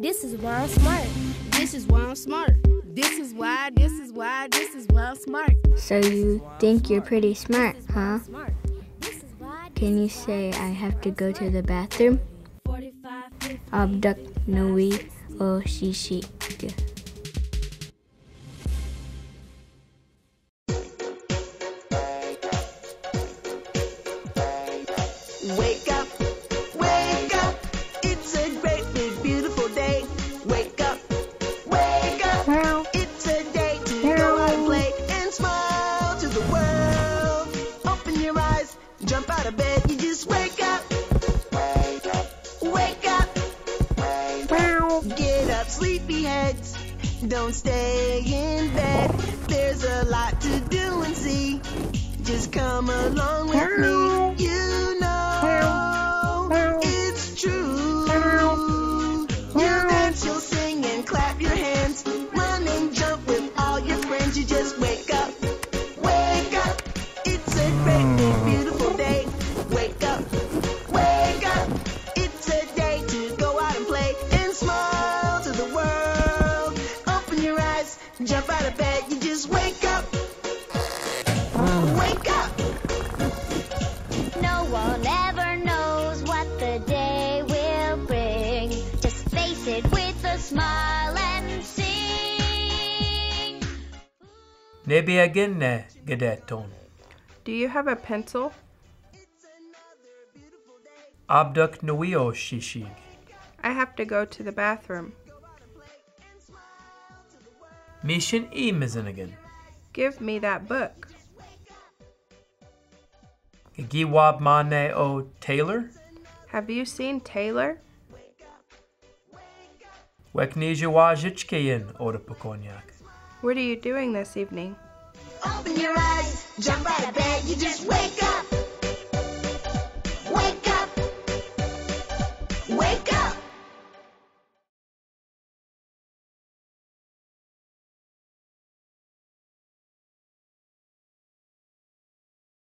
This is why I'm smart. This is why I'm smart. This is why, this is why, this is why I'm smart. So you think you're pretty smart, huh? Smart. This is why. Can you say I have to go to the bathroom? 45, 50. Abdak Nui o Shishi. Wake up, Eyes, jump out of bed. You just wake up. Wake up. Get up, sleepyheads. Don't stay in bed. There's a lot to do and see. Just come along with me. You jump out of bed. You just wake up. Wake up. No one ever knows what the day will bring. Just face it with a smile and sing. Nebiagenne eh, gedeton. Do you have a pencil? Abduk nuio shishig. I have to go to the bathroom. Mishin e mizinigan. Give me that book. Giwab mane o Taylor. Have you seen Taylor? Weknija wajichkayin o. What are you doing this evening? Open your eyes, jump out of bed. You just wake up.